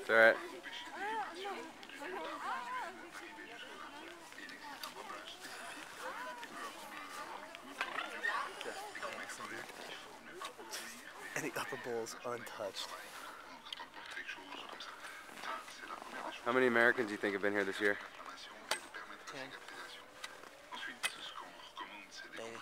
It's alright. And the upper bowl's untouched. How many Americans do you think have been here this year? Ten. Maybe.